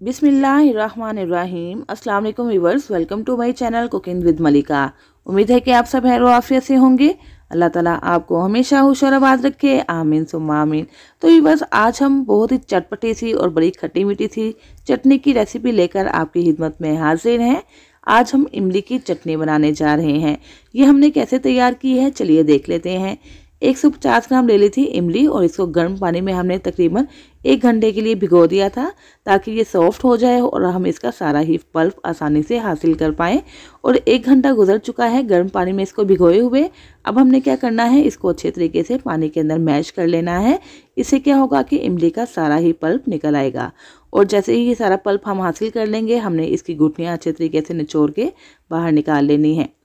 बिसमीम अस्सलाम वालेकुम welcome to my channel cooking with Malika. उम्मीद है कि आप सब हैरो आफियत से होंगे। अल्लाह ताला आपको हमेशा होशर आबाद रखे। आमीन सुम आमीन। तो व्यूवर्स आज हम बहुत ही चटपटी सी और बड़ी खट्टी मीठी सी चटनी की रेसिपी लेकर आपकी खिदमत में हाजिर हैं। आज हम इमली की चटनी बनाने जा रहे हैं। ये हमने कैसे तैयार की है? चलिए देख लेते हैं। 150 ग्राम ले ली थी इमली और इसको गर्म पानी में हमने तकरीबन एक घंटे के लिए भिगो दिया था ताकि ये सॉफ्ट हो जाए और हम इसका सारा ही पल्प आसानी से हासिल कर पाएँ। और एक घंटा गुजर चुका है गर्म पानी में इसको भिगोए हुए। अब हमने क्या करना है, इसको अच्छे तरीके से पानी के अंदर मैश कर लेना है। इससे क्या होगा कि इमली का सारा ही पल्प निकल आएगा। और जैसे ही ये सारा पल्प हम हासिल कर लेंगे, हमने इसकी गुठलियाँ अच्छे तरीके से निचोड़ के बाहर निकाल लेनी है।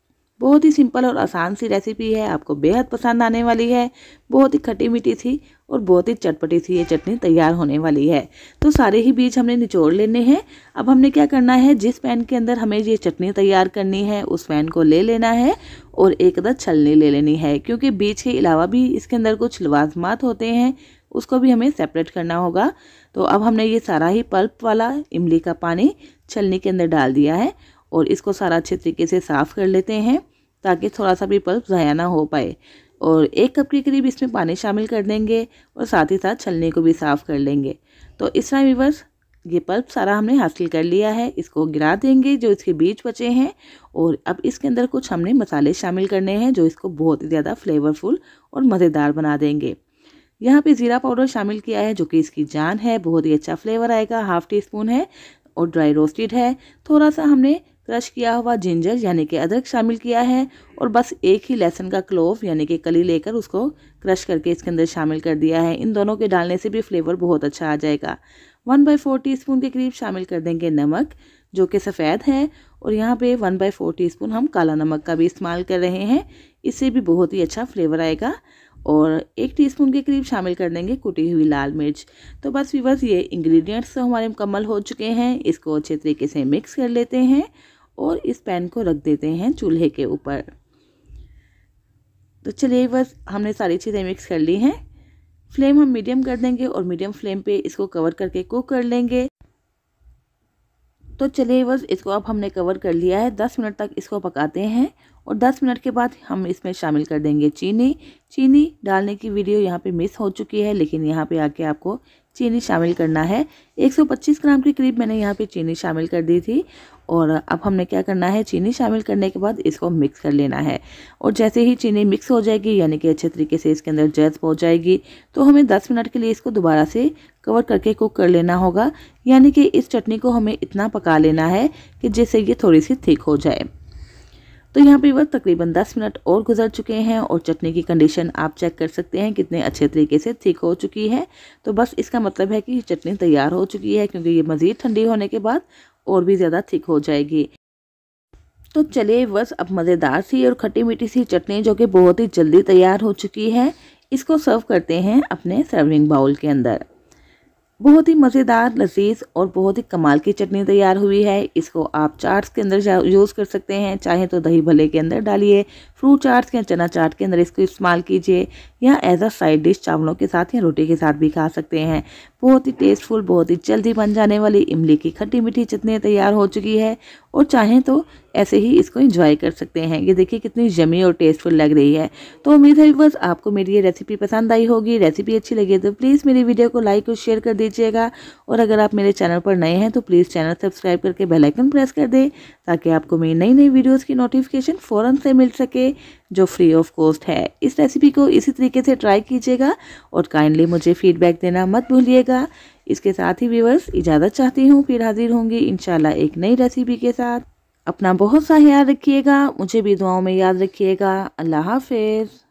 बहुत ही सिंपल और आसान सी रेसिपी है, आपको बेहद पसंद आने वाली है। बहुत ही खट्टी मीठी थी और बहुत ही चटपटी सी ये चटनी तैयार होने वाली है। तो सारे ही बीज हमने निचोड़ लेने हैं। अब हमने क्या करना है, जिस पैन के अंदर हमें ये चटनी तैयार करनी है, उस पैन को ले लेना है और एक अदद छलनी ले लेनी है, क्योंकि बीज के अलावा भी इसके अंदर कुछ लवाजमात होते हैं, उसको भी हमें सेपरेट करना होगा। तो अब हमने ये सारा ही पल्प वाला इमली का पानी छलनी के अंदर डाल दिया है और इसको सारा अच्छे तरीके से साफ़ कर लेते हैं। ताकि थोड़ा सा भी पल्प ज़ाया ना हो पाए। और एक कप के करीब इसमें पानी शामिल कर देंगे और साथ ही साथ छलने को भी साफ़ कर लेंगे। तो इस तरह वीवर्स ये पल्प सारा हमने हासिल कर लिया है। इसको गिरा देंगे जो इसके बीज बचे हैं। और अब इसके अंदर कुछ हमने मसाले शामिल करने हैं जो इसको बहुत ही ज़्यादा फ्लेवरफुल और मज़ेदार बना देंगे। यहाँ पे ज़ीरा पाउडर शामिल किया है जो कि इसकी जान है। बहुत ही अच्छा फ्लेवर आएगा। हाफ़ टी स्पून है और ड्राई रोस्टेड है। थोड़ा सा हमने क्रश किया हुआ जिंजर यानी कि अदरक शामिल किया है और बस एक ही लहसुन का क्लोव यानी कि कली लेकर उसको क्रश करके इसके अंदर शामिल कर दिया है। इन दोनों के डालने से भी फ्लेवर बहुत अच्छा आ जाएगा। वन बाई फोर टी के करीब शामिल कर देंगे नमक, जो कि सफ़ेद है और यहाँ पे वन बाई फोर टी हम काला नमक का भी इस्तेमाल कर रहे हैं। इससे भी बहुत ही अच्छा फ्लेवर आएगा और एक टीस्पून के करीब शामिल कर देंगे कुटी हुई लाल मिर्च। तो बस बस ये इंग्रेडिएंट्स तो हमारे मुकम्मल हो चुके हैं। इसको अच्छे तरीके से मिक्स कर लेते हैं और इस पैन को रख देते हैं चूल्हे के ऊपर। तो चलिए बस हमने सारी चीज़ें मिक्स कर ली हैं। फ्लेम हम मीडियम कर देंगे और मीडियम फ्लेम पे इसको कवर करके कुक कर लेंगे। तो चलिए बस इसको अब हमने कवर कर लिया है। दस मिनट तक इसको पकाते हैं। और 10 मिनट के बाद हम इसमें शामिल कर देंगे चीनी। चीनी डालने की वीडियो यहाँ पे मिस हो चुकी है, लेकिन यहाँ पे आके आपको चीनी शामिल करना है। 125 ग्राम के करीब मैंने यहाँ पे चीनी शामिल कर दी थी, और अब हमने क्या करना है, चीनी शामिल करने के बाद इसको मिक्स कर लेना है। और जैसे ही चीनी मिक्स हो जाएगी, यानी कि अच्छे तरीके से इसके अंदर जैस हो जाएगी तो हमें 10 मिनट के लिए इसको दोबारा से कवर करके कुक कर लेना होगा। यानी कि इस चटनी को हमें इतना पका लेना है कि जिससे ये थोड़ी सी थिक हो जाए। तो यहाँ पे वक्त तकरीबन 10 मिनट और गुजर चुके हैं और चटनी की कंडीशन आप चेक कर सकते हैं कितने अच्छे तरीके से थिक हो चुकी है। तो बस इसका मतलब है कि चटनी तैयार हो चुकी है क्योंकि ये मज़ीद ठंडी होने के बाद और भी ज़्यादा थिक हो जाएगी। तो चलिए बस अब मज़ेदार सी और खट्टी मीठी सी चटनी जो कि बहुत ही जल्दी तैयार हो चुकी है, इसको सर्व करते हैं अपने सर्विंग बाउल के अंदर। बहुत ही मज़ेदार, लजीज और बहुत ही कमाल की चटनी तैयार हुई है। इसको आप चाट्स के अंदर यूज़ कर सकते हैं। चाहे तो दही भले के अंदर डालिए, फ्रूट चाट्स या चना चाट के अंदर इसको इस्तेमाल कीजिए या एज अ साइड डिश चावलों के साथ या रोटी के साथ भी खा सकते हैं। बहुत ही टेस्टफुल बहुत ही जल्दी बन जाने वाली इमली की खट्टी मीठी चटनी तैयार हो चुकी है। और चाहें तो ऐसे ही इसको इंजॉय कर सकते हैं। ये देखिए कितनी जमी और टेस्टफुल लग रही है। तो उम्मीद है बस आपको मेरी ये रेसिपी पसंद आई होगी। रेसिपी अच्छी लगी तो प्लीज़ मेरी वीडियो को लाइक और शेयर कर दीजिएगा। और अगर आप मेरे चैनल पर नए हैं तो प्लीज़ चैनल सब्सक्राइब करके बेलाइकन प्रेस कर दें, ताकि आपको मेरी नई नई वीडियोज़ की नोटिफिकेशन फ़ौरन से मिल सके, जो फ्री ऑफ़ कॉस्ट है। इस रेसिपी को इसी तरीके से ट्राई कीजिएगा और काइंडली मुझे फीडबैक देना मत भूलिएगा। इसके साथ ही व्यूवर्स इजाज़त चाहती हूँ, फिर हाजिर होंगी इंशाल्लाह एक नई रेसिपी के साथ। अपना बहुत सा ख्याल रखिएगा मुझे भी दुआओं में याद रखिएगा। अल्लाह हाफिज़।